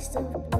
Bye, Soup.